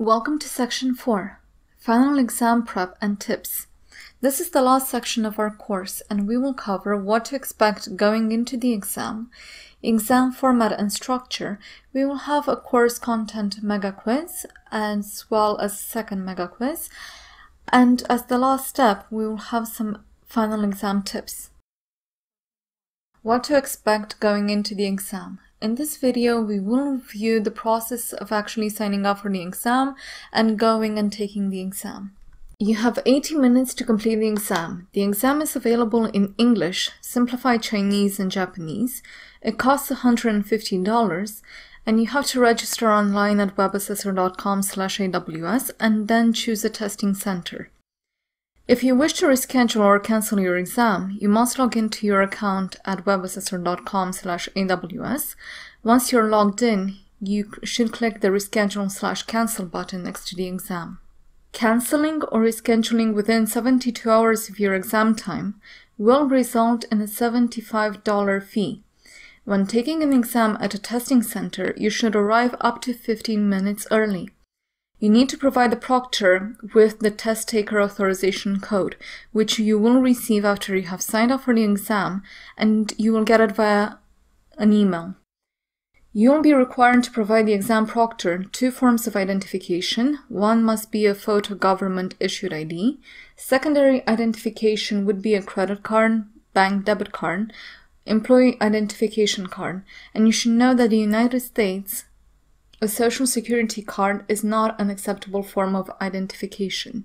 Welcome to section 4, Final Exam Prep and Tips. This is the last section of our course and we will cover what to expect going into the exam, exam format and structure. We will have a course content mega quiz as well as second mega quiz. And as the last step, we will have some final exam tips. What to expect going into the exam. In this video, we will review the process of actually signing up for the exam and going and taking the exam. You have 80 minutes to complete the exam. The exam is available in English, Simplified Chinese, and Japanese. It costs $150 and you have to register online at webassessor.com slash AWS and then choose a testing center. If you wish to reschedule or cancel your exam, you must log into your account at webassessor.com slash AWS. Once you're logged in, you should click the reschedule slash cancel button next to the exam. Canceling or rescheduling within 72 hours of your exam time will result in a $75 fee. When taking an exam at a testing center, you should arrive up to 15 minutes early. You need to provide the proctor with the test taker authorization code, which you will receive after you have signed up for the exam, and you will get it via an email. You will be required to provide the exam proctor two forms of identification. One must be a photo government issued ID. Secondary identification would be a credit card, bank debit card, employee identification card, and you should know that the United States a social security card is not an acceptable form of identification.